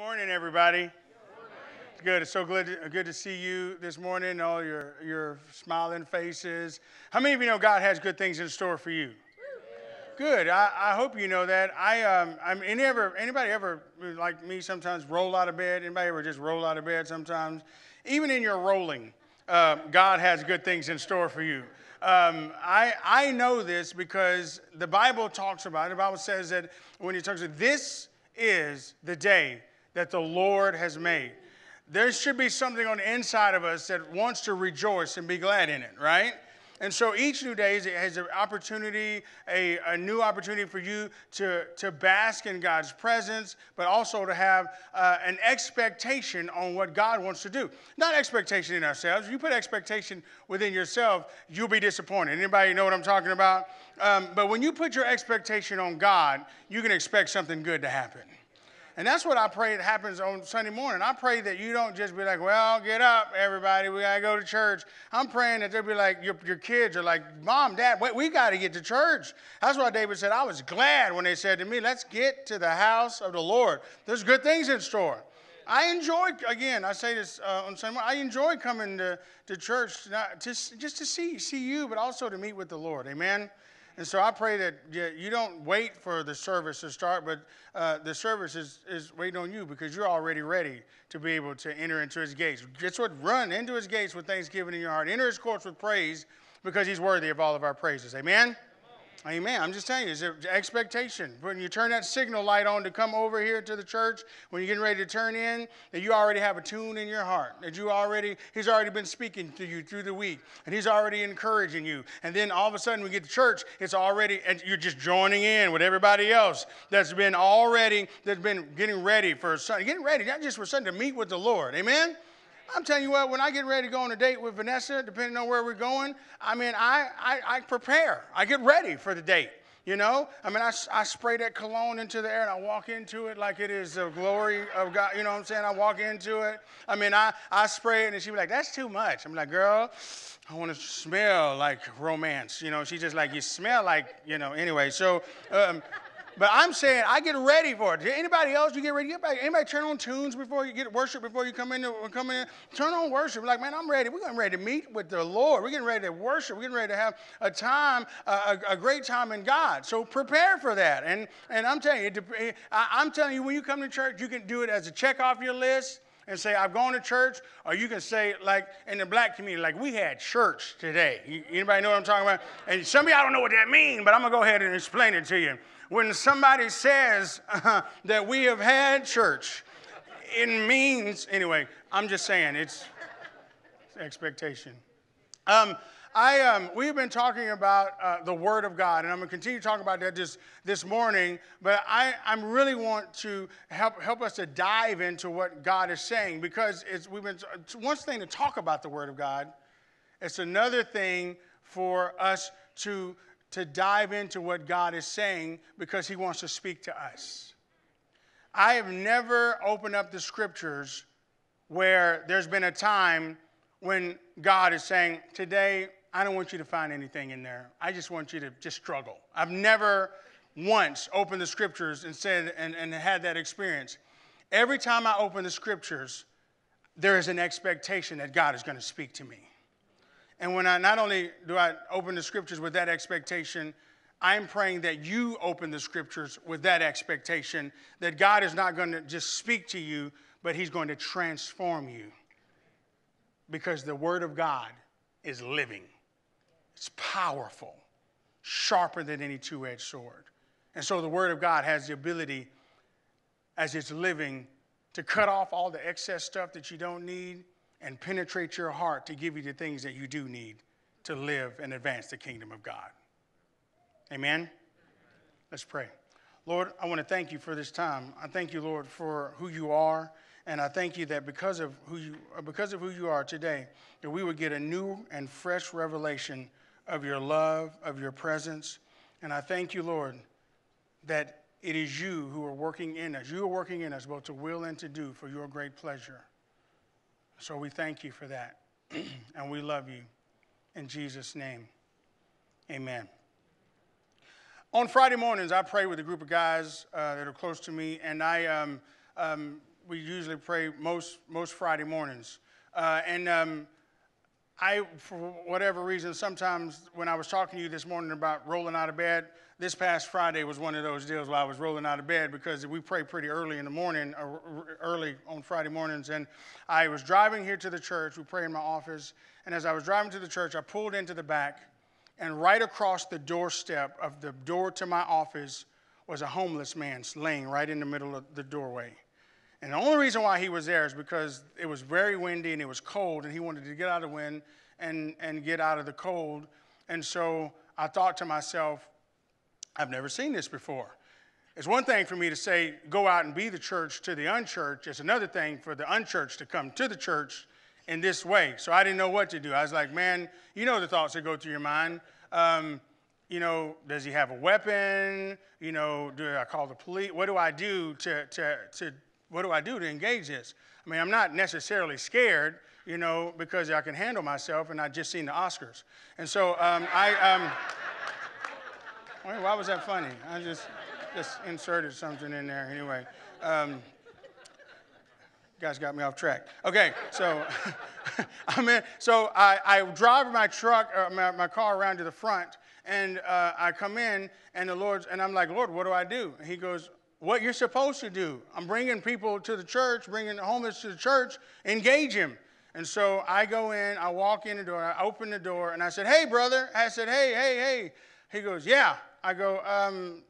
morning, everybody. It's good. It's so good, good to see you this morning, all your, your smiling faces. How many of you know God has good things in store for you? Good. I, I hope you know that. I um, I'm any ever anybody ever like me sometimes roll out of bed. Anybody ever just roll out of bed sometimes? Even in your rolling, uh, God has good things in store for you. Um, I, I know this because the Bible talks about it. The Bible says that when he talks about this is the day that the Lord has made. There should be something on the inside of us that wants to rejoice and be glad in it, right? And so each new day has an opportunity, a, a, new opportunity for you to, to bask in God's presence, but also to have uh, an expectation on what God wants to do. Not expectation in ourselves. If you put expectation within yourself, you'll be disappointed. Anybody know what I'm talking about? Um, but when you put your expectation on God, you can expect something good to happen. And that's what I pray that happens on Sunday morning. I pray that you don't just be like, well, get up, everybody, we got to go to church. I'm praying that they'll be like, your, your kids are like, Mom, Dad, wait, we got to get to church. That's why David said, I was glad when they said to me, let's get to the house of the Lord. There's good things in store. I enjoy, again, I say this uh, on Sunday morning, I enjoy coming to, to church not just, just to see, see you, but also to meet with the Lord. Amen? And so I pray that you don't wait for the service to start, but uh, the service is, is waiting on you because you're already ready to be able to enter into his gates. Guess what? Run into his gates with thanksgiving in your heart. Enter his courts with praise because he's worthy of all of our praises. Amen? Amen. I'm just telling you, it's an expectation. When you turn that signal light on to come over here to the church, when you're getting ready to turn in, that you already have a tune in your heart. That you already, He's already been speaking to you through the week, and He's already encouraging you. And then all of a sudden, we get to church, it's already, and you're just joining in with everybody else that's been already, that's been getting ready for Sunday, getting ready, not just for Sunday, to meet with the Lord. Amen? I'm telling you what, when I get ready to go on a date with Vanessa, depending on where we're going, I mean, I, I, I prepare. I get ready for the date. You know, I mean, I, I spray that cologne into the air and I walk into it like it is the glory of God. You know what I'm saying? I walk into it. I mean, I, I spray it and she be like, that's too much. I'm like, girl, I want to smell like romance. You know, she's just like, you smell like, you know, anyway. So, um, but I'm saying I get ready for it. Anybody else, you get ready? Anybody turn on tunes before you get worship, before you come in? Uh, come in, turn on worship. Like, man, I'm ready. We're getting ready to meet with the Lord. We're getting ready to worship. We're getting ready to have a time, a, a great time in God. So prepare for that. And and I'm telling you, eh, I'm telling you, when you come to church, you can do it as a check off your list and say, I've gone to church, or you can say, like in the black community, like we had church today. Anybody know what I'm talking about? And some of y'all don't know what that means, but I'm gonna go ahead and explain it to you when somebody says uh, that we have had church, it means, anyway, I'm just saying, it's, it's expectation. Um, I, um, we've been talking about uh, the Word of God, and I'm going to continue to talk about that this, this morning. But I I really want to help, help us to dive into what God is saying because it's, we've been, it's one thing to talk about the Word of God, it's another thing for us to to dive into what God is saying because He wants to speak to us. I have never opened up the scriptures where there's been a time when God is saying, Today, I don't want you to find anything in there. I just want you to just struggle. I've never once opened the scriptures and said and, and had that experience. Every time I open the scriptures, there is an expectation that God is going to speak to me. And when I not only do I open the scriptures with that expectation, I'm praying that you open the scriptures with that expectation that God is not going to just speak to you, but He's going to transform you. Because the Word of God is living, it's powerful, sharper than any two edged sword. And so the Word of God has the ability, as it's living, to cut off all the excess stuff that you don't need and penetrate your heart to give you the things that you do need to live and advance the kingdom of God. Amen? Let's pray. Lord, I want to thank you for this time. I thank you, Lord, for who you are. And I thank you that because of who you, uh, because of who you are today, that we would get a new and fresh revelation of your love, of your presence. And I thank you, Lord, that it is you who are working in us. You are working in us both to will and to do for your great pleasure. So we thank you for that. and we love you. In Jesus' name, amen. On Friday mornings, I pray with a group of guys uh, that are close to me, and I, um, um, we usually pray most most Friday mornings, uh, and um, I, for whatever reason, sometimes when I was talking to you this morning about rolling out of bed, this past Friday was one of those deals where I was rolling out of bed because we pray pretty early in the morning, uh, early on Friday mornings. And I was driving here to the church. We pray in my office. And as I was driving to the church, I pulled into the back. And right across the doorstep of the door to my office was a homeless man laying right in the middle of the doorway. And the only reason why he was there is because it was very windy and it was cold, and he wanted to get out of the wind and, and get out of the cold. And so I thought to myself, I've never seen this before. It's one thing for me to say, go out and be the church to the unchurched. It's another thing for the unchurched to come to the church in this way. So I didn't know what to do. I was like, man, you know the thoughts that go through your mind. Um, you know, does he have a weapon? You know, do I call the police? What do I do to, to, to what do I do to engage this? I mean, I'm not necessarily scared, you know, because I can handle myself and I just seen the Oscars. And so um, I, um, why was that funny? I just just inserted something in there anyway. Um, guys got me off track. Okay, so I'm in. So I, I drive my truck, uh, my, my car around to the front, and uh, I come in, and the Lord's, and I'm like, Lord, what do I do? And he goes, What you're supposed to do. I'm bringing people to the church, bringing the homeless to the church. Engage him. And so I go in, I walk in the door, I open the door, and I said, Hey, brother. I said, Hey, hey, hey. He goes, Yeah. I go, um,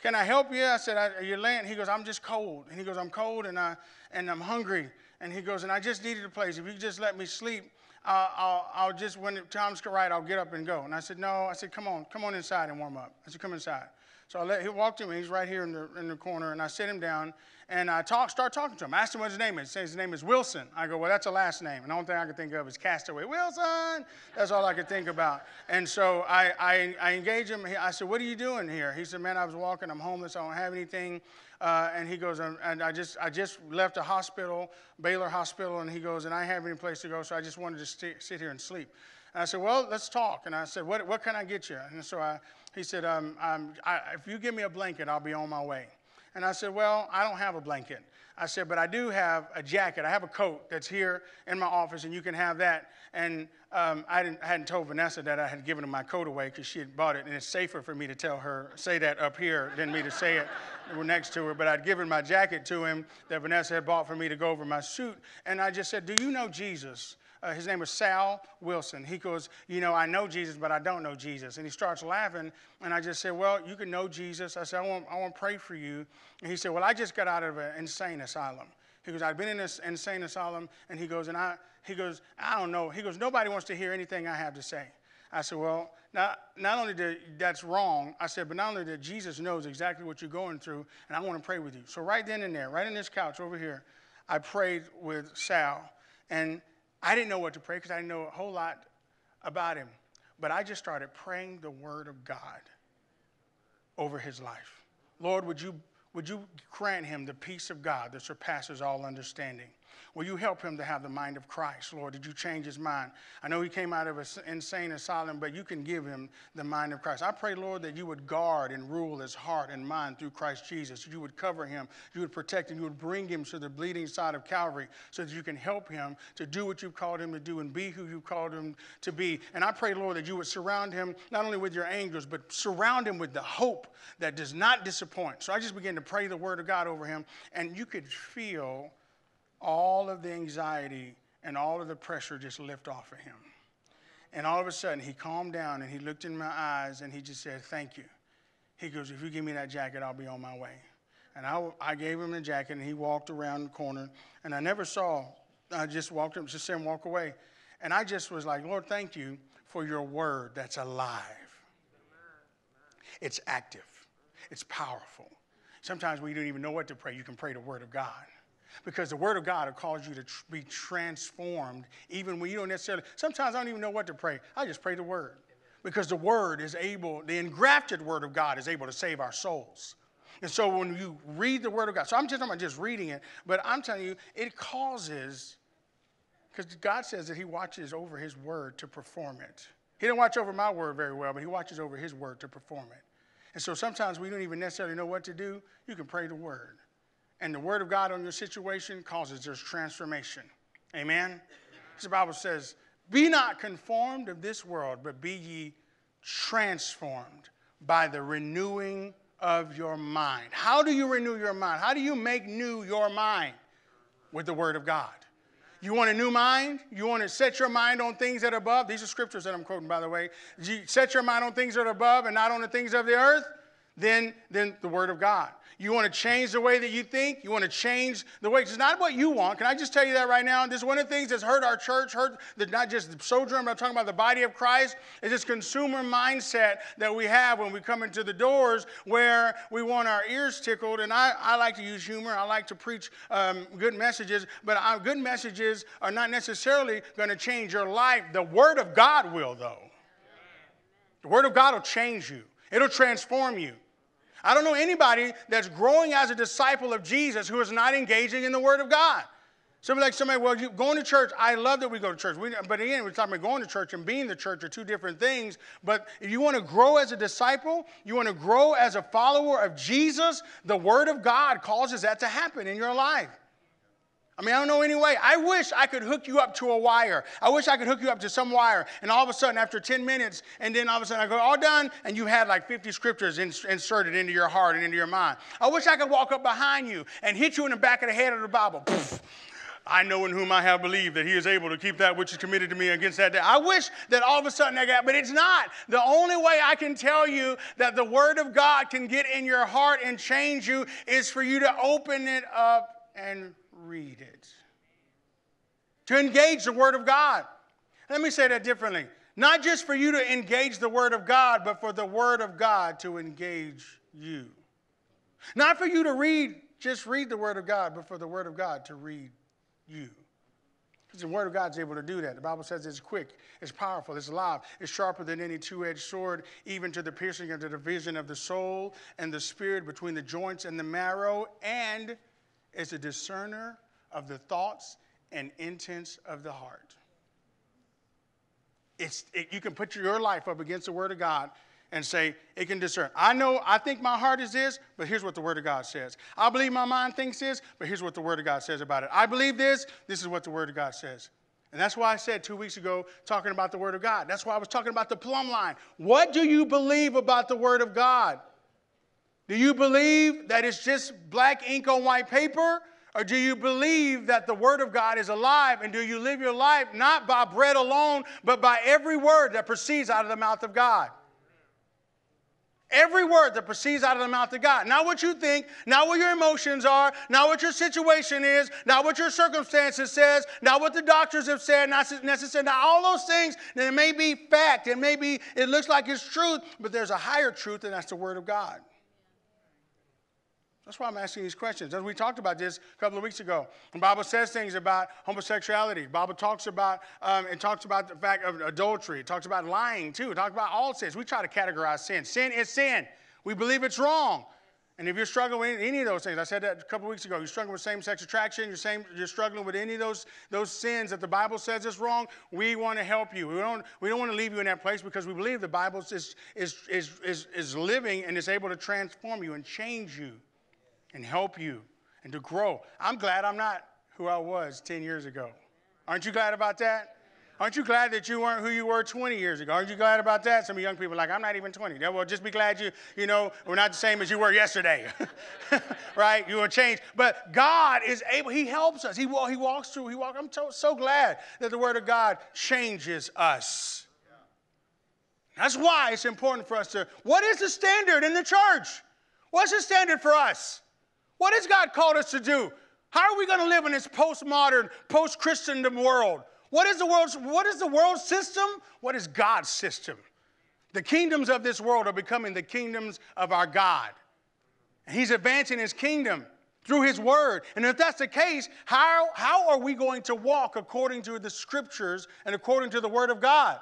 can I help you? I said, are you laying? He goes, I'm just cold. And he goes, I'm cold and, I, and I'm hungry. And he goes, and I just needed a place. If you just let me sleep, uh, I'll, I'll just, when the time's right, I'll get up and go. And I said, no. I said, come on, come on inside and warm up. I said, come inside. So I let, he walked to me. He's right here in the, in the corner. And I sit him down and I talk, start talking to him. I asked him what his name is. He says his name is Wilson. I go, well, that's a last name. And the only thing I can think of is Castaway. Wilson! That's all I could think about. And so I, I, I engage him. I said, what are you doing here? He said, man, I was walking. I'm homeless. I don't have anything. Uh, and he goes, and I just, I just left a hospital, Baylor Hospital. And he goes, and I have any place to go. So I just wanted to st- sit here and sleep. And I said, well, let's talk. And I said, what, what can I get you? And so I, he said, um, I, if you give me a blanket, I'll be on my way. And I said, Well, I don't have a blanket. I said, But I do have a jacket. I have a coat that's here in my office, and you can have that. And um, I, I, hadn't told Vanessa that I had given my coat away because she had bought it, and it's safer for me to tell her, say that up here than me to say it next to her. But I'd given my jacket to him that Vanessa had bought for me to go over my suit. And I just said, Do you know Jesus? Uh, his name was Sal Wilson. He goes, You know, I know Jesus, but I don't know Jesus. And he starts laughing. And I just said, Well, you can know Jesus. I said, I want, I want to pray for you. And he said, Well, I just got out of an insane asylum. He goes, I've been in this insane asylum. And he goes, And I, he goes, I don't know. He goes, Nobody wants to hear anything I have to say. I said, Well, not, not only that that's wrong, I said, but not only that Jesus knows exactly what you're going through, and I want to pray with you. So, right then and there, right in this couch over here, I prayed with Sal. And I didn't know what to pray because I didn't know a whole lot about him. But I just started praying the word of God over his life. Lord, would you, would you grant him the peace of God that surpasses all understanding? Will you help him to have the mind of Christ, Lord? Did you change his mind? I know he came out of an insane asylum, but you can give him the mind of Christ. I pray, Lord, that you would guard and rule his heart and mind through Christ Jesus. You would cover him, you would protect him, you would bring him to the bleeding side of Calvary so that you can help him to do what you've called him to do and be who you've called him to be. And I pray, Lord, that you would surround him not only with your angels, but surround him with the hope that does not disappoint. So I just began to pray the word of God over him, and you could feel all of the anxiety and all of the pressure just lift off of him. And all of a sudden, he calmed down and he looked in my eyes and he just said, Thank you. He goes, If you give me that jacket, I'll be on my way. And I, I gave him the jacket and he walked around the corner. And I never saw, I just walked up, just said, walk away. And I just was like, Lord, thank you for your word that's alive. It's active, it's powerful. Sometimes we don't even know what to pray. You can pray the word of God because the Word of God will cause you to tr- be transformed, even when you don't necessarily. Sometimes I don't even know what to pray. I just pray the Word because the Word is able, the engrafted Word of God is able to save our souls. And so when you read the Word of God, so I'm just talking about just reading it, but I'm telling you, it causes, because God says that He watches over His Word to perform it. He didn't watch over my Word very well, but He watches over His Word to perform it. And so sometimes we don't even necessarily know what to do. You can pray the Word and the word of God on your situation causes there's transformation. Amen. The Bible says, Be not conformed of this world, but be ye transformed by the renewing of your mind. How do you renew your mind? How do you make new your mind? With the word of God. You want a new mind? You want to set your mind on things that are above? These are scriptures that I'm quoting, by the way. You set your mind on things that are above and not on the things of the earth? Then, then the word of God. You want to change the way that you think? You want to change the way. It's not what you want. Can I just tell you that right now? This is one of the things that's hurt our church, hurt the, not just the sojourn, but I'm talking about the body of Christ, is this consumer mindset that we have when we come into the doors where we want our ears tickled. And I, I like to use humor. I like to preach um, good messages, but our good messages are not necessarily going to change your life. The Word of God will, though. The Word of God will change you, it'll transform you. I don't know anybody that's growing as a disciple of Jesus who is not engaging in the Word of God. Somebody like somebody, well, you, going to church, I love that we go to church. We, but again, we're talking about going to church and being the church are two different things. But if you want to grow as a disciple, you want to grow as a follower of Jesus, the Word of God causes that to happen in your life. I mean, I don't know any way. I wish I could hook you up to a wire. I wish I could hook you up to some wire. And all of a sudden, after 10 minutes, and then all of a sudden I go, all done, and you had like 50 scriptures inserted into your heart and into your mind. I wish I could walk up behind you and hit you in the back of the head of the Bible. Poof. I know in whom I have believed that he is able to keep that which is committed to me against that day. I wish that all of a sudden I got, but it's not. The only way I can tell you that the word of God can get in your heart and change you is for you to open it up and read it. To engage the Word of God. Let me say that differently. Not just for you to engage the Word of God, but for the Word of God to engage you. Not for you to read, just read the Word of God, but for the Word of God to read you. Because the Word of God is able to do that. The Bible says it's quick, it's powerful, it's alive, it's sharper than any two edged sword, even to the piercing of the division of the soul and the spirit between the joints and the marrow, and is a discerner of the thoughts and intents of the heart. It's, it, you can put your life up against the Word of God and say, it can discern. I know, I think my heart is this, but here's what the Word of God says. I believe my mind thinks this, but here's what the Word of God says about it. I believe this, this is what the Word of God says. And that's why I said two weeks ago, talking about the Word of God. That's why I was talking about the plumb line. What do you believe about the Word of God? Do you believe that it's just black ink on white paper? Or do you believe that the Word of God is alive? And do you live your life not by bread alone, but by every word that proceeds out of the mouth of God? Every word that proceeds out of the mouth of God. Not what you think, not what your emotions are, not what your situation is, not what your circumstances says, not what the doctors have said, not necessarily, not all those things. And it may be fact, it may be, it looks like it's truth, but there's a higher truth, and that's the Word of God. That's why I'm asking these questions. As we talked about this a couple of weeks ago, the Bible says things about homosexuality. The Bible talks about um, it talks about the fact of adultery. It talks about lying too. It talks about all sins. We try to categorize sin. Sin is sin. We believe it's wrong. And if you're struggling with any of those things, I said that a couple of weeks ago, you're struggling with same-sex attraction, you're, same, you're struggling with any of those, those sins that the Bible says is wrong, we want to help you. We don't, we don't want to leave you in that place because we believe the Bible is, is, is, is, is living and is able to transform you and change you and help you and to grow. I'm glad I'm not who I was 10 years ago. Aren't you glad about that? Aren't you glad that you weren't who you were 20 years ago? Aren't you glad about that? Some young people are like, I'm not even 20. Yeah, well, just be glad you, you know, we're not the same as you were yesterday. right? You will change. But God is able, He helps us. He, he walks through, He walks. I'm so, so glad that the Word of God changes us. That's why it's important for us to, what is the standard in the church? What's the standard for us? What has God called us to do? How are we going to live in this postmodern, post Christendom world? What is, the world's, what is the world system? What is God's system? The kingdoms of this world are becoming the kingdoms of our God. And he's advancing his kingdom through his word. And if that's the case, how, how are we going to walk according to the scriptures and according to the word of God?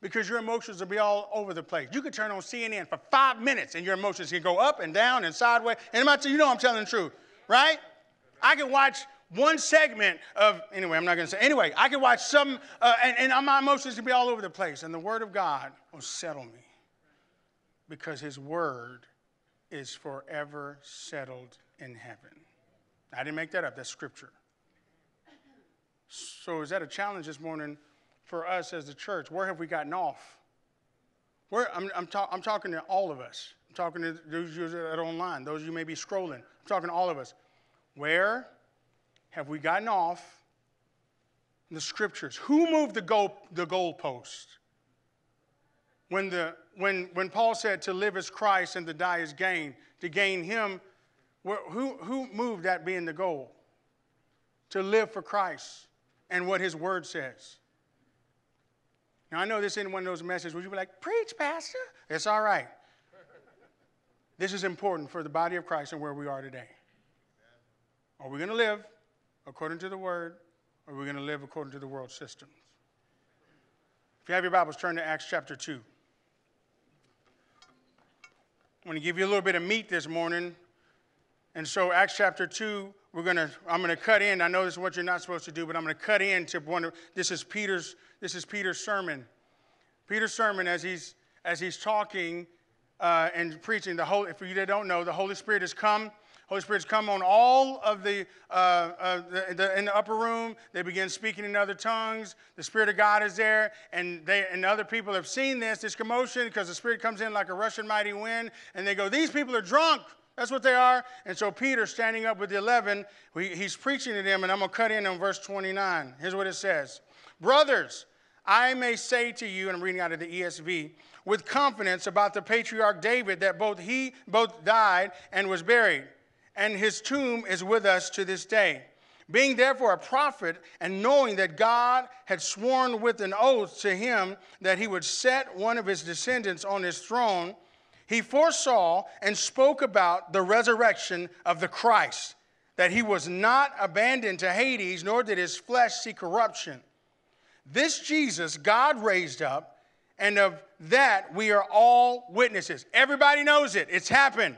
Because your emotions will be all over the place. You could turn on CNN for five minutes and your emotions can go up and down and sideways. And I'm you know I'm telling the truth, right? I can watch one segment of, anyway, I'm not going to say, anyway, I can watch some, uh, and, and my emotions can be all over the place. And the Word of God will settle me because His Word is forever settled in heaven. I didn't make that up, that's scripture. So, is that a challenge this morning for us as the church? Where have we gotten off? Where, I'm, I'm, ta- I'm talking to all of us. I'm talking to those of you that are online, those of you may be scrolling. I'm talking to all of us. Where have we gotten off the scriptures? Who moved the goal the goalpost? When, the, when, when Paul said to live as Christ and to die as gain, to gain him, who, who moved that being the goal? To live for Christ and what his word says. Now, I know this isn't one of those messages where you be like, preach, Pastor. It's all right. This is important for the body of Christ and where we are today. Are we going to live according to the word, or are we going to live according to the world systems? If you have your Bibles, turn to Acts chapter 2. I'm going to give you a little bit of meat this morning. And so, Acts chapter 2, we're going to, I'm going to cut in. I know this is what you're not supposed to do, but I'm going to cut in to one this is Peter's, this is Peter's sermon. Peter's sermon as he's, as he's talking uh, and preaching, the Holy, for you don't know, the Holy Spirit has come. Holy Spirit's come on all of the, uh, uh, the, the, in the upper room. They begin speaking in other tongues. The Spirit of God is there, and they and other people have seen this this commotion because the Spirit comes in like a rushing mighty wind, and they go, "These people are drunk." That's what they are. And so Peter, standing up with the eleven, he's preaching to them, and I'm gonna cut in on verse 29. Here's what it says: Brothers, I may say to you, and I'm reading out of the ESV, with confidence about the patriarch David that both he both died and was buried, and his tomb is with us to this day. Being therefore a prophet, and knowing that God had sworn with an oath to him that he would set one of his descendants on his throne, he foresaw and spoke about the resurrection of the Christ, that he was not abandoned to Hades, nor did his flesh see corruption. This Jesus God raised up, and of that we are all witnesses. Everybody knows it, it's happened.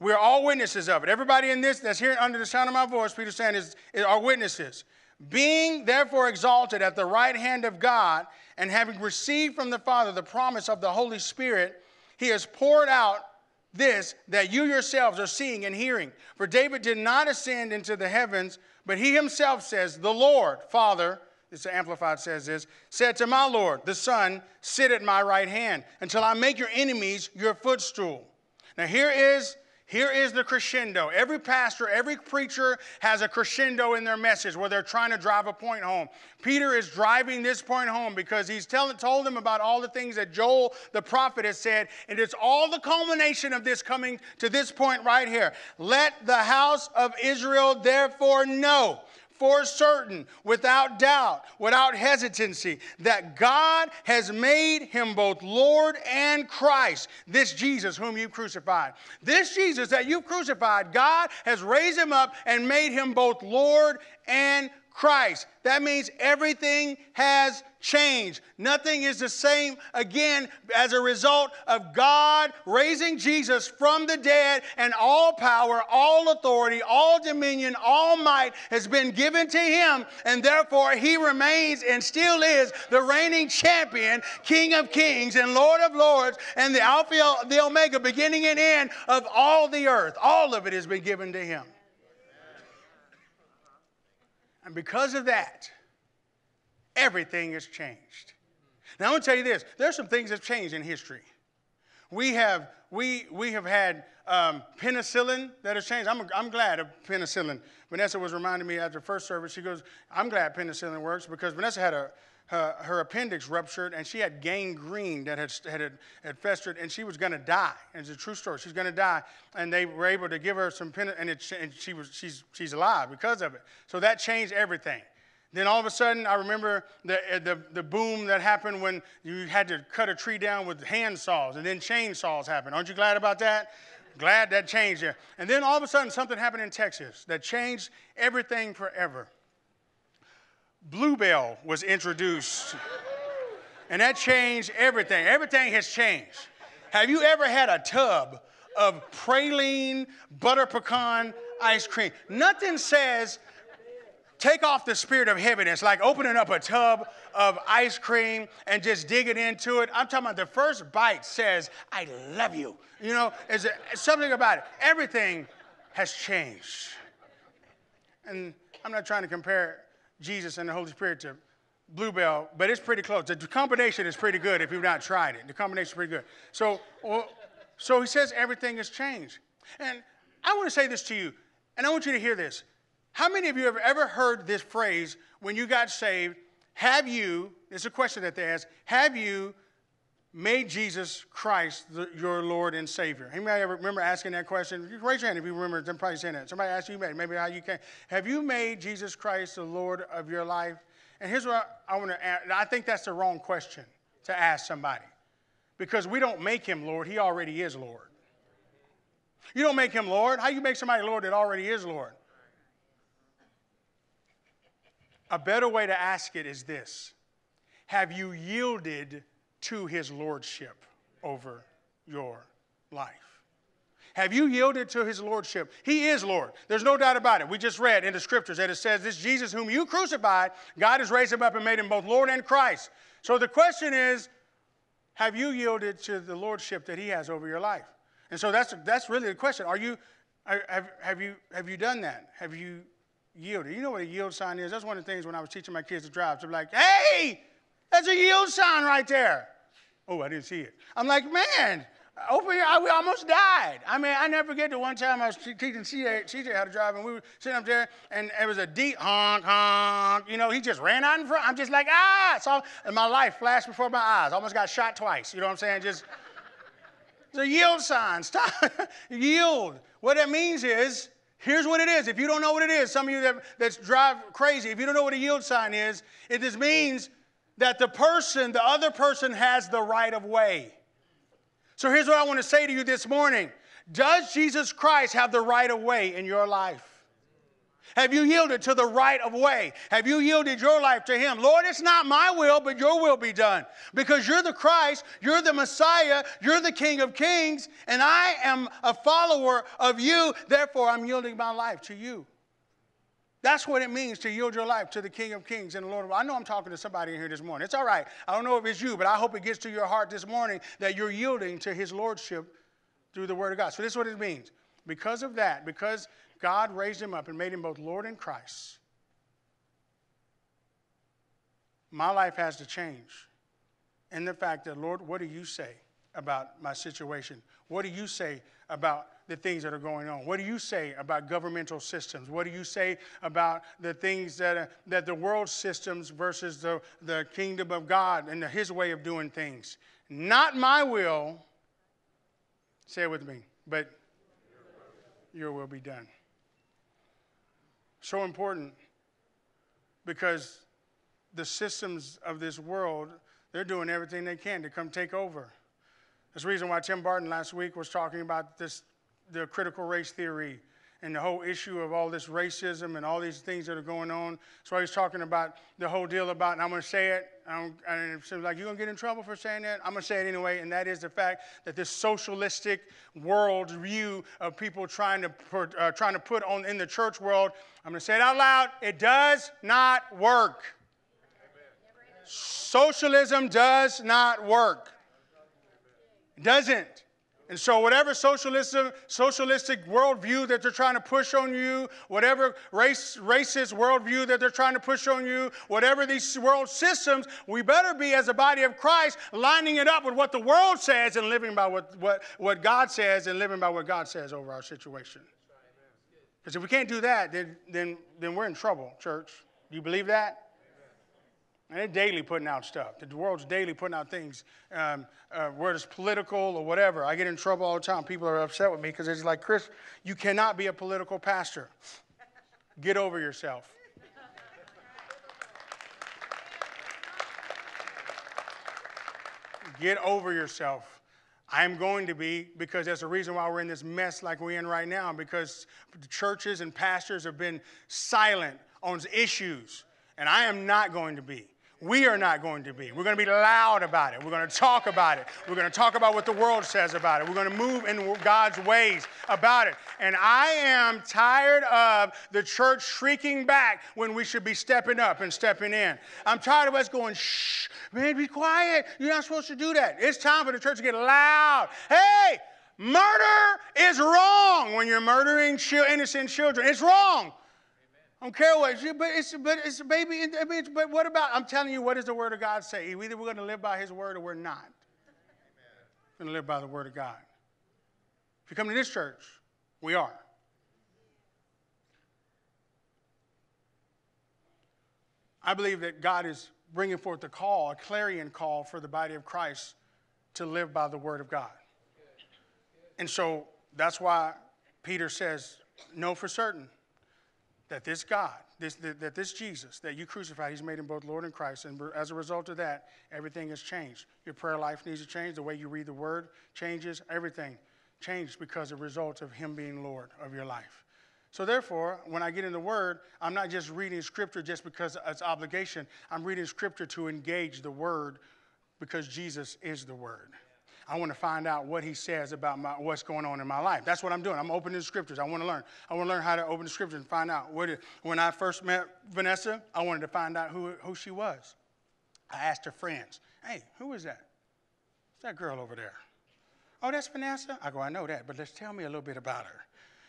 We're all witnesses of it. Everybody in this that's here under the sound of my voice, Peter saying, is, is witnesses. Being therefore exalted at the right hand of God, and having received from the Father the promise of the Holy Spirit, he has poured out this that you yourselves are seeing and hearing. For David did not ascend into the heavens, but he himself says, The Lord, Father, this Amplified says this, said to my Lord, the Son, sit at my right hand until I make your enemies your footstool. Now here is here is the crescendo. Every pastor, every preacher has a crescendo in their message where they're trying to drive a point home. Peter is driving this point home because he's tell, told them about all the things that Joel the prophet has said, and it's all the culmination of this coming to this point right here. Let the house of Israel therefore know for certain, without doubt, without hesitancy, that God has made him both Lord and Christ, this Jesus whom you crucified. This Jesus that you crucified, God has raised him up and made him both Lord and Christ. That means everything has changed. Nothing is the same again as a result of God raising Jesus from the dead, and all power, all authority, all dominion, all might has been given to him, and therefore he remains and still is the reigning champion, King of kings, and Lord of lords, and the Alpha, the Omega, beginning and end of all the earth. All of it has been given to him. And because of that, everything has changed. Now, I want to tell you this there's some things that have changed in history. We have, we, we have had um, penicillin that has changed. I'm, I'm glad of penicillin. Vanessa was reminding me after first service, she goes, I'm glad penicillin works because Vanessa had a, her, her, appendix ruptured and she had gangrene that had, had, had festered and she was going to die. And it's a true story. She's going to die. And they were able to give her some pen and, it, and she was, she's, she's alive because of it. So that changed everything. Then all of a sudden, I remember the, uh, the, the boom that happened when you had to cut a tree down with hand saws and then chainsaws happened. Aren't you glad about that? Glad that changed you. And then all of a sudden, something happened in Texas that changed everything forever. Bluebell was introduced, and that changed everything. Everything has changed. Have you ever had a tub of praline butter pecan ice cream? Nothing says take off the spirit of heaviness, like opening up a tub of ice cream and just digging into it. I'm talking about the first bite says, I love you. You know, there's something about it. Everything has changed. and I'm not trying to compare Jesus and the Holy Spirit to Bluebell, but it's pretty close. The combination is pretty good if you've not tried it. The combination is pretty good. So, uh, so he says everything has changed. And I want to say this to you, and I want you to hear this. How many of you have ever heard this phrase when you got saved? Have you, it's a question that they ask, have you made Jesus Christ the, your Lord and Savior? Anybody ever remember asking that question? Raise your hand if you remember them probably saying that. Somebody asked you, maybe how you can. Have you made Jesus Christ the Lord of your life? And here's what I, I want to ask. I think that's the wrong question to ask somebody. Because we don't make him Lord, he already is Lord. You don't make him Lord. How you make somebody Lord that already is Lord? A better way to ask it is this Have you yielded to his lordship over your life? Have you yielded to his lordship? He is Lord. There's no doubt about it. We just read in the scriptures that it says, This Jesus whom you crucified, God has raised him up and made him both Lord and Christ. So the question is, have you yielded to the lordship that he has over your life? And so that's, that's really the question. Are you, have, have, you, have you done that? Have you yielded? You know what a yield sign is? That's one of the things when I was teaching my kids to drive. They're like, hey, that's a yield sign right there. Oh, I didn't see it. I'm like, man, over here, I, we almost died. I mean, I never forget the one time I was teaching CJ, CJ how to drive, and we were sitting up there, and it was a deep honk, honk. You know, he just ran out in front. I'm just like, ah! So, and my life flashed before my eyes. Almost got shot twice. You know what I'm saying? Just, it's a yield sign. Stop. yield. What that means is, here's what it is. If you don't know what it is, some of you that that's drive crazy, if you don't know what a yield sign is, it just means that the person, the other person has the right of way. So here's what I want to say to you this morning Does Jesus Christ have the right of way in your life? Have you yielded to the right of way? Have you yielded your life to Him? Lord, it's not my will, but your will be done. Because you're the Christ, you're the Messiah, you're the King of Kings, and I am a follower of you. Therefore, I'm yielding my life to you. That's what it means to yield your life to the King of Kings and the Lord of I know I'm talking to somebody in here this morning. It's all right. I don't know if it's you, but I hope it gets to your heart this morning that you're yielding to his lordship through the word of God. So this is what it means. Because of that, because God raised him up and made him both Lord and Christ, my life has to change in the fact that, Lord, what do you say about my situation? What do you say about the things that are going on? What do you say about governmental systems? What do you say about the things that, that the world systems versus the, the kingdom of God and the, his way of doing things? Not my will, say it with me, but your will be done. So important because the systems of this world, they're doing everything they can to come take over. That's the reason why Tim Barton last week was talking about this the critical race theory and the whole issue of all this racism and all these things that are going on. So I was talking about the whole deal about, and I'm going to say it, and it like, you're going to get in trouble for saying that? I'm going to say it anyway, and that is the fact that this socialistic world view of people trying to put, uh, trying to put on in the church world, I'm going to say it out loud, it does not work. Socialism does not work. Doesn't. And so, whatever socialism, socialistic worldview that they're trying to push on you, whatever race, racist worldview that they're trying to push on you, whatever these world systems, we better be, as a body of Christ, lining it up with what the world says and living by what, what, what God says and living by what God says over our situation. Because if we can't do that, then, then, then we're in trouble, church. Do you believe that? And they're daily putting out stuff. The world's daily putting out things, um, uh, whether it's political or whatever. I get in trouble all the time. People are upset with me because it's like, Chris, you cannot be a political pastor. Get over yourself. Get over yourself. I'm going to be because there's a reason why we're in this mess like we're in right now because the churches and pastors have been silent on issues, and I am not going to be. We are not going to be. We're going to be loud about it. We're going to talk about it. We're going to talk about what the world says about it. We're going to move in God's ways about it. And I am tired of the church shrieking back when we should be stepping up and stepping in. I'm tired of us going, shh, man, be quiet. You're not supposed to do that. It's time for the church to get loud. Hey, murder is wrong when you're murdering innocent children. It's wrong. I don't care what, but it's, but it's a baby, but what about, I'm telling you, what does the Word of God say? Either we're going to live by His Word or we're not. We're going to live by the Word of God. If you come to this church, we are. I believe that God is bringing forth a call, a clarion call for the body of Christ to live by the Word of God. And so that's why Peter says, Know for certain that this God, this, that, this Jesus that you crucified, he's made him both Lord and Christ. And as a result of that, everything has changed. Your prayer life needs to change. The way you read the word changes. Everything changed because of the result of him being Lord of your life. So therefore, when I get in the word, I'm not just reading scripture just because it's obligation. I'm reading scripture to engage the word because Jesus is the word. I want to find out what he says about my, what's going on in my life. That's what I'm doing. I'm opening the scriptures. I want to learn. I want to learn how to open the scriptures and find out. What it, when I first met Vanessa, I wanted to find out who, who she was. I asked her friends, hey, who is that? It's that girl over there. Oh, that's Vanessa? I go, I know that, but let's tell me a little bit about her.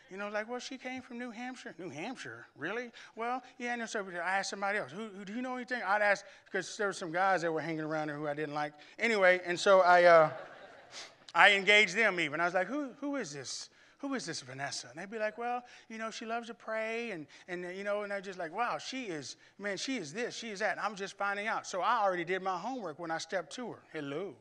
You know, like, well, she came from New Hampshire. New Hampshire, really? Well, yeah. And so I asked somebody else, who, who do you know anything? I'd ask because there were some guys that were hanging around there who I didn't like. Anyway, and so I, uh, I engaged them even. I was like, who, who is this? Who is this Vanessa? And they'd be like, well, you know, she loves to pray. And, and you know, and they're just like, wow, she is, man, she is this, she is that. And I'm just finding out. So I already did my homework when I stepped to her. Hello.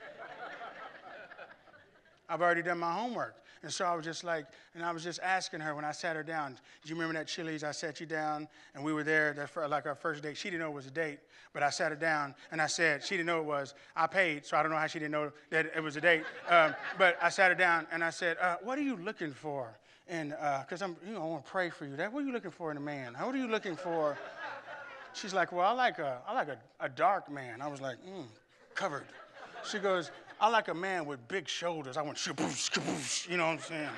I've already done my homework. And so I was just like, and I was just asking her when I sat her down, do you remember that Chili's? I sat you down and we were there, that like our first date. She didn't know it was a date, but I sat her down and I said, she didn't know it was. I paid, so I don't know how she didn't know that it was a date. Um, but I sat her down and I said, uh, what are you looking for? And because uh, I'm, you know, I want to pray for you. That, what are you looking for in a man? What are you looking for? She's like, well, I like a, I like a, a dark man. I was like, mm, covered. She goes, I like a man with big shoulders. I want you know what I'm saying?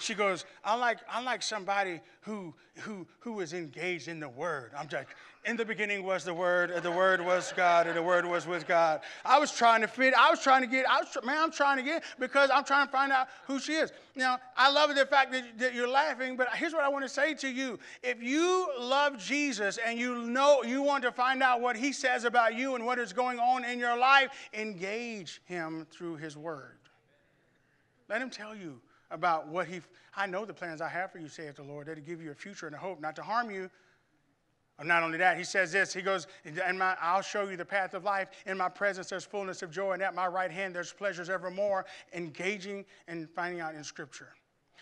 She goes, I like, I like somebody who, who, who is engaged in the word. I'm like, in the beginning was the word, and the word was God, and the word was with God. I was trying to fit, I was trying to get, I was, man, I'm trying to get, because I'm trying to find out who she is. Now, I love the fact that, that you're laughing, but here's what I want to say to you. If you love Jesus and you know, you want to find out what he says about you and what is going on in your life, engage him through his word. Let him tell you about what he, I know the plans I have for you, saith the Lord, that to give you a future and a hope, not to harm you. not only that, he says this, he goes, and I'll show you the path of life. In my presence, there's fullness of joy, and at my right hand, there's pleasures evermore, engaging and finding out in Scripture.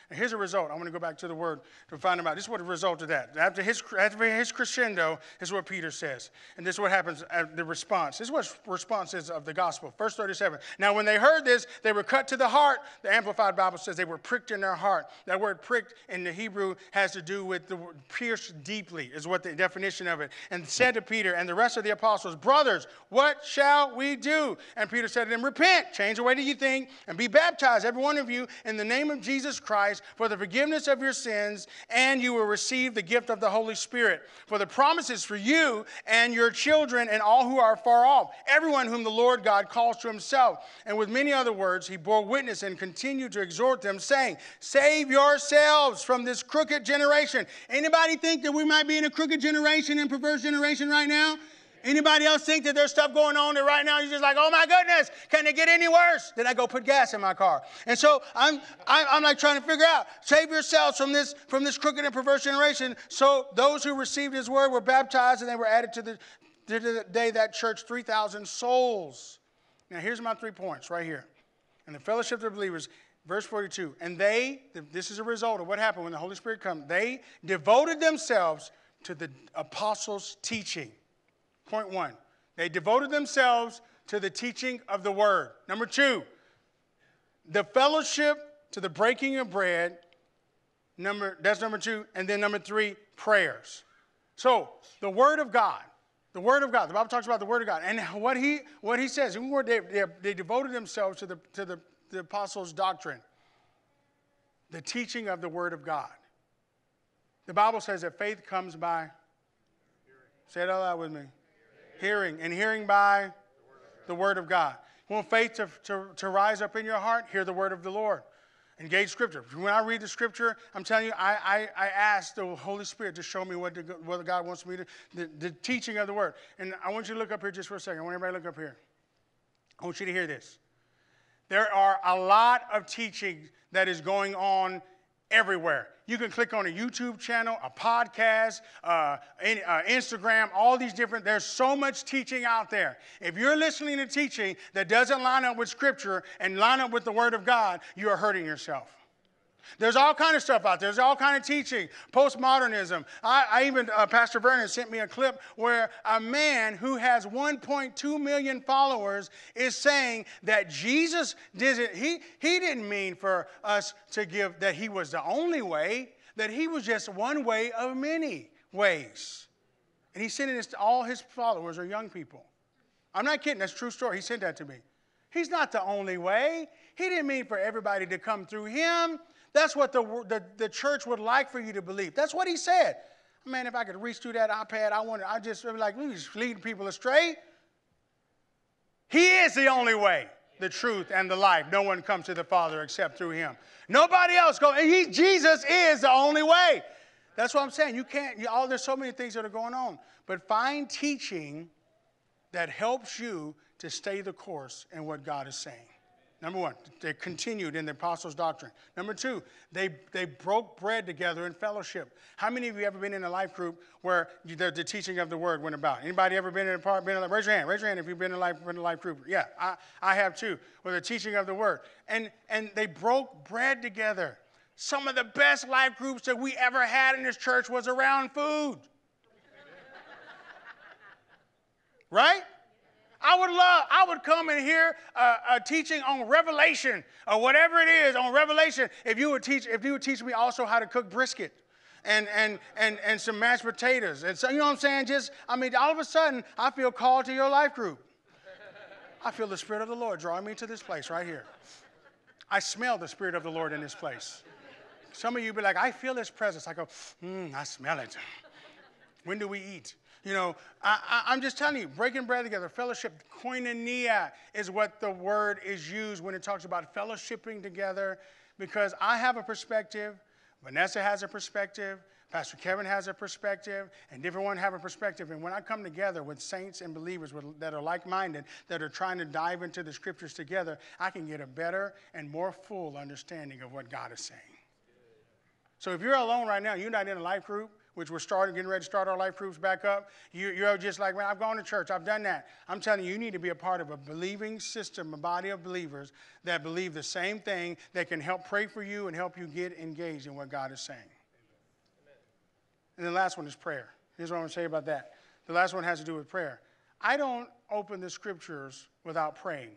And here's a result. I'm going to go back to the word to find out. This is what the result of that. After his, after his crescendo, is what Peter says. And this is what happens at the response. This is what response is of the gospel. Verse 37. Now, when they heard this, they were cut to the heart. The Amplified Bible says they were pricked in their heart. That word pricked in the Hebrew has to do with the word pierced deeply, is what the definition of it. And said to Peter and the rest of the apostles, Brothers, what shall we do? And Peter said to them, Repent, change the way that you think, and be baptized, every one of you, in the name of Jesus Christ Christ for the forgiveness of your sins, and you will receive the gift of the Holy Spirit. For the promises for you and your children and all who are far off, everyone whom the Lord God calls to himself. And with many other words, he bore witness and continued to exhort them, saying, Save yourselves from this crooked generation. Anybody think that we might be in a crooked generation and perverse generation right now? Anybody else think that there's stuff going on that right now you're just like, oh my goodness, can it get any worse? Then I go put gas in my car. And so I'm, I'm like trying to figure out, save yourselves from this, from this crooked and perverse generation. So those who received his word were baptized and they were added to the, to the day that church 3,000 souls. Now here's my three points right here. And the fellowship of the believers, verse 42. And they, this is a result of what happened when the Holy Spirit comes, they devoted themselves to the apostles' teaching. Point one, they devoted themselves to the teaching of the word. Number two, the fellowship to the breaking of bread. Number, that's number two. And then number three, prayers. So the word of God, the word of God, the Bible talks about the word of God. And what he, what he says, they, they, they devoted themselves to, the, to the, the apostles' doctrine, the teaching of the word of God. The Bible says that faith comes by, say it out loud with me, Hearing. And hearing by the word of God. You want faith to, to, to rise up in your heart? Hear the word of the Lord. Engage Scripture. When I read the Scripture, I'm telling you, I, I, I ask the Holy Spirit to show me what, the, what God wants me to, the, the teaching of the Word. And I want you to look up here just for a second. I want everybody to look up here. I want you to hear this. There are a lot of teaching that is going on everywhere. You can click on a YouTube channel, a podcast, uh, uh, Instagram, all these different, there's so much teaching out there. If you're listening to teaching that doesn't line up with Scripture and line up with the Word of God, you are hurting yourself. There's all kind of stuff out there. There's all kind of teaching, postmodernism. I, I even uh, Pastor Vernon sent me a clip where a man who has 1.2 million followers is saying that Jesus didn't. He he didn't mean for us to give that he was the only way. That he was just one way of many ways. And he's sending this to all his followers or young people. I'm not kidding. That's true story. He sent that to me. He's not the only way. He didn't mean for everybody to come through him. That's what the, the, the church would like for you to believe. That's what he said. Man, if I could reach through that iPad, I want I just like, we just leading people astray. He is the only way, the truth, and the life. No one comes to the Father except through him. Nobody else goes. He, Jesus is the only way. That's what I'm saying. You can't, you, all, there's so many things that are going on. But find teaching that helps you to stay the course in what God is saying. Number one, they continued in the apostles' doctrine. Number two, they, they broke bread together in fellowship. How many of you ever been in a life group where the, the teaching of the word went about? Anybody ever been in a part? Been in, raise your hand. Raise your hand if you've been in a life, in a life group. Yeah, I, I have too. Where the teaching of the word, and and they broke bread together. Some of the best life groups that we ever had in this church was around food. right? I would love, I would come and hear a, a, teaching on Revelation or whatever it is on Revelation. If you would teach, if you would teach me also how to cook brisket and and and and some mashed potatoes. And so you know what I'm saying? Just I mean, all of a sudden I feel called to your life group. I feel the Spirit of the Lord drawing me to this place right here. I smell the Spirit of the Lord in this place. Some of you be like, I feel His presence. I go, hmm, I smell it. When do we eat? You know, I, am just telling you, breaking bread together, fellowship, koinonia is what the word is used when it talks about fellowshipping together because I have a perspective, Vanessa has a perspective, Pastor Kevin has a perspective, and different one have a perspective. And when I come together with saints and believers with, that are like-minded, that are trying to dive into the scriptures together, I can get a better and more full understanding of what God is saying. So if you're alone right now, you're not in a life group, which we're starting, getting ready to start our life groups back up. You, you're just like, man, I've gone to church, I've done that. I'm telling you, you need to be a part of a believing system, a body of believers that believe the same thing, that can help pray for you and help you get engaged in what God is saying. And the last one is prayer. Here's what I'm going to say about that. The last one has to do with prayer. I don't open the scriptures without praying.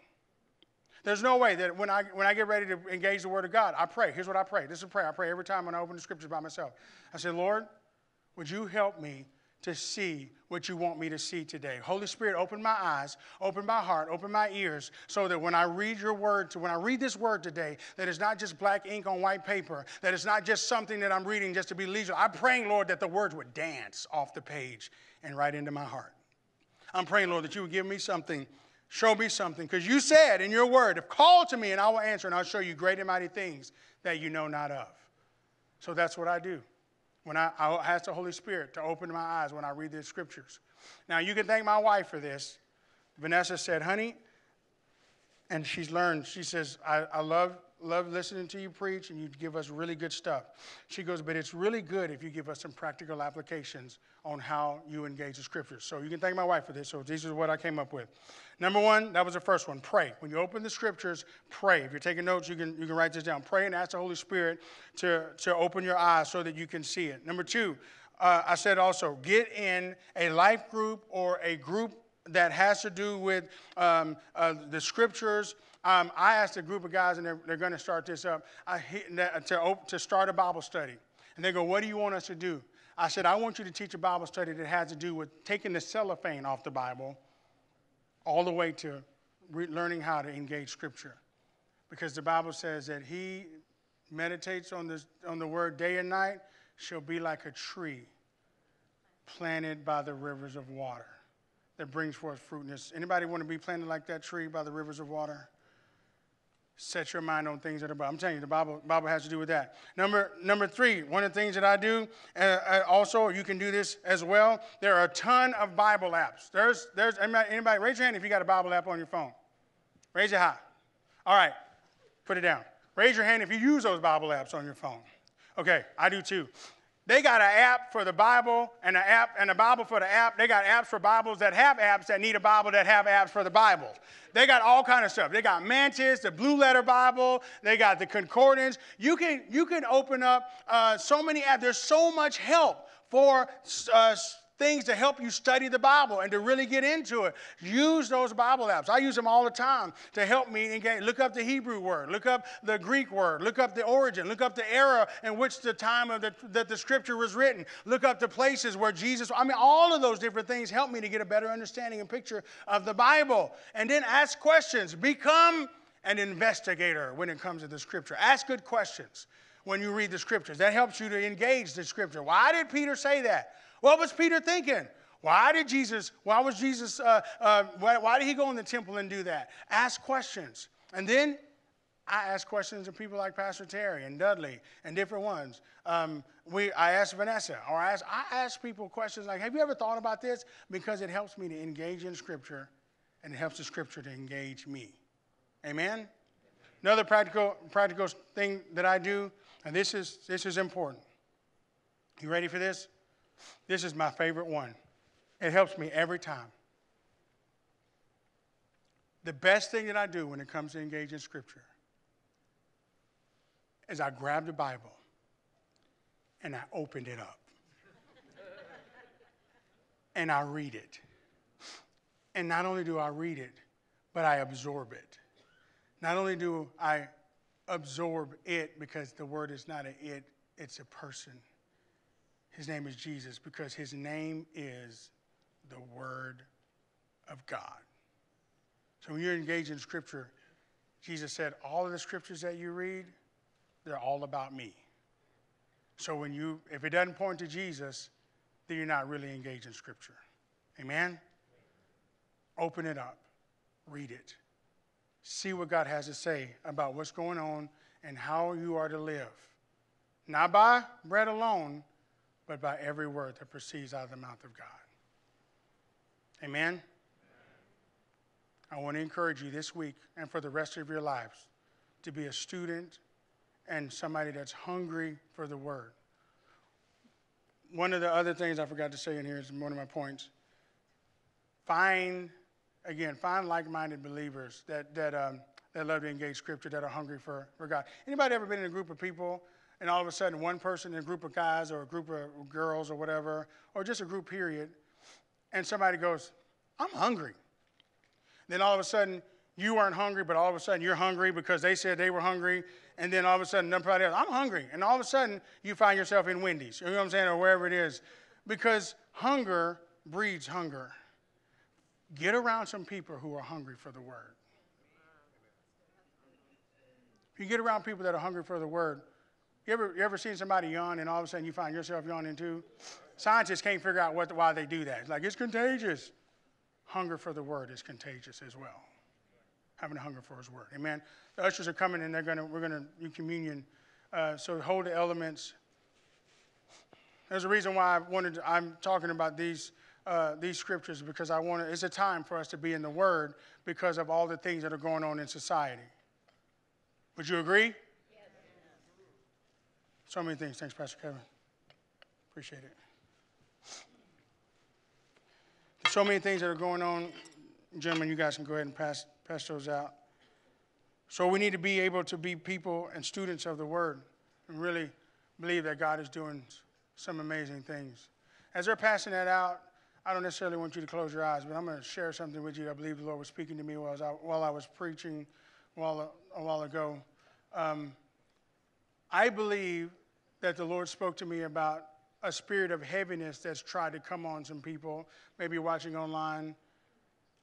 There's no way that when I, when I get ready to engage the Word of God, I pray. Here's what I pray. This is a prayer I pray every time when I open the scriptures by myself. I say, Lord, would you help me to see what you want me to see today. Holy Spirit, open my eyes, open my heart, open my ears, so that when I read your word, when I read this word today, that it's not just black ink on white paper, that it's not just something that I'm reading just to be leisure. I'm praying, Lord, that the words would dance off the page and right into my heart. I'm praying, Lord, that you would give me something, show me something, because you said in your word, if call to me and I will answer and I'll show you great and mighty things that you know not of. So that's what I do when I, I ask the Holy Spirit to open my eyes when I read the scriptures. Now, you can thank my wife for this. Vanessa said, honey, and she's learned, she says, I, I love, love listening to you preach and you give us really good stuff. She goes, but it's really good if you give us some practical applications on how you engage the scriptures. So you can thank my wife for this. So this is what I came up with. Number one, that was the first one. Pray. When you open the scriptures, pray. If you're taking notes, you can, you can write this down. Pray and ask the Holy Spirit to, to open your eyes so that you can see it. Number two, uh, I said also, get in a life group or a group that has to do with um, uh, the scriptures. Um, I asked a group of guys, and they're, they're going to start this up, I, to, to start a Bible study. And they go, What do you want us to do? I said, I want you to teach a Bible study that has to do with taking the cellophane off the Bible all the way to re- learning how to engage Scripture. Because the Bible says that he meditates on, this, on the word day and night shall be like a tree planted by the rivers of water that brings forth fruitness. Anybody want to be planted like that tree by the rivers of water? Set your mind on things that are above. I'm telling you, the Bible, Bible has to do with that. Number, number three, one of the things that I do, uh, uh, also, you can do this as well. There are a ton of Bible apps. There's, there's anybody, anybody, raise your hand if you got a Bible app on your phone. Raise it high. All right, put it down. Raise your hand if you use those Bible apps on your phone. Okay, I do too. They got an app for the Bible and an app and a Bible for the app. They got apps for Bibles that have apps that need a Bible that have apps for the Bible. They got all kind of stuff. They got Mantis, the Blue Letter Bible. They got the Concordance. You can you can open up uh, so many apps. There's so much help for uh, things to help you study the Bible and to really get into it. Use those Bible apps. I use them all the time to help me engage. Look up the Hebrew word, look up the Greek word, look up the origin, look up the era in which the time of the, that the scripture was written, look up the places where Jesus, I mean, all of those different things help me to get a better understanding and picture of the Bible. And then ask questions. Become an investigator when it comes to the scripture. Ask good questions when you read the scriptures. That helps you to engage the scripture. Why did Peter say that? What was Peter thinking? Why did Jesus, why was Jesus, uh, uh, why, why did he go in the temple and do that? Ask questions. And then I ask questions of people like Pastor Terry and Dudley and different ones. Um, we, I ask Vanessa, or I ask, I ask people questions like, Have you ever thought about this? Because it helps me to engage in Scripture and it helps the Scripture to engage me. Amen? Another practical, practical thing that I do, and this is, this is important. You ready for this? This is my favorite one. It helps me every time. The best thing that I do when it comes to engaging Scripture is I grab the Bible and I open it up. and I read it. And not only do I read it, but I absorb it. Not only do I absorb it because the word is not a it, it's a person. His name is Jesus because his name is the Word of God. So when you're engaged in Scripture, Jesus said, All of the scriptures that you read, they're all about me. So when you, if it doesn't point to Jesus, then you're not really engaged in Scripture. Amen? Open it up, read it, see what God has to say about what's going on and how you are to live. Not by bread alone, but by every word that proceeds out of the mouth of God. Amen? I want to encourage you this week and for the rest of your lives to be a student and somebody that's hungry for the word. One of the other things I forgot to say in here is one of my points. Find, again, find like minded believers that, that, um, that love to engage scripture, that are hungry for, for God. Anybody ever been in a group of people and all of a sudden one person in a group of guys or a group of girls or whatever, or just a group period, and somebody goes, I'm hungry. Then all of a sudden, you weren't hungry, but all of a sudden you're hungry because they said they were hungry. And then all of a sudden, somebody else, I'm hungry. And all of a sudden, you find yourself in Wendy's, you know what I'm saying, or wherever it is. Because hunger breeds hunger. Get around some people who are hungry for the word. If you get around people that are hungry for the word, you ever, you ever seen somebody yawn and all of a sudden you find yourself yawning too? Scientists can't figure out what, why they do that. Like, it's contagious. Hunger for the word is contagious as well. Having a hunger for his word. Amen. The ushers are coming and they're gonna, we're going to do communion. Uh, so hold the elements. There's a reason why I wanted to, I'm talking about these, uh, these scriptures because I want to, it's a time for us to be in the word because of all the things that are going on in society. Would you agree? So many things. Thanks, Pastor Kevin. Appreciate it. There's So many things that are going on. Gentlemen, you guys can go ahead and pass, pass those out. So we need to be able to be people and students of the Word and really believe that God is doing some amazing things. As they're passing that out, I don't necessarily want you to close your eyes, but I'm going to share something with you. I believe the Lord was speaking to me while I was, while I was preaching a while, a while ago. Um, I believe that the Lord spoke to me about a spirit of heaviness that's tried to come on some people. Maybe you're watching online.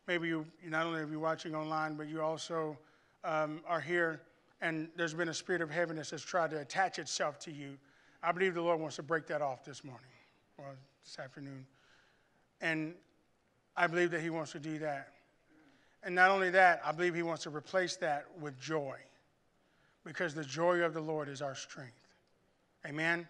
Maybe you not only are you watching online, but you also um, are here, and there's been a spirit of heaviness that's tried to attach itself to you. I believe the Lord wants to break that off this morning or this afternoon. And I believe that He wants to do that. And not only that, I believe He wants to replace that with joy. because the joy of the Lord is our strength. Amen.